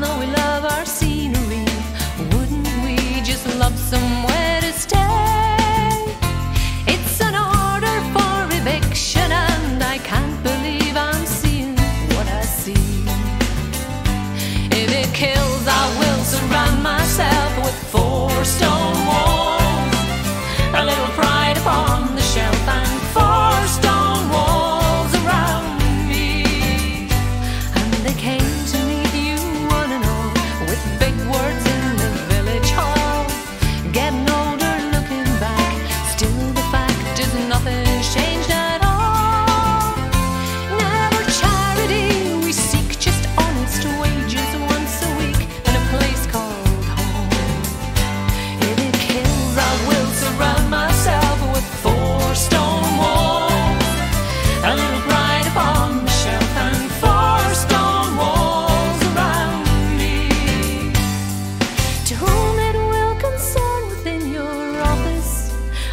know we love our scenery. Wouldn't we just love someone?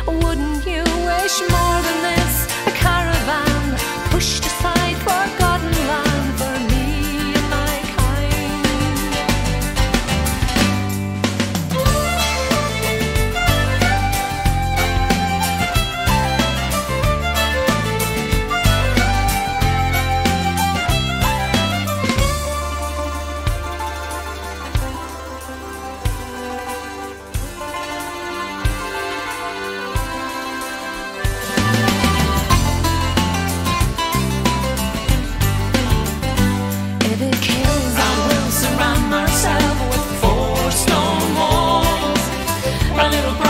wouldn't my little.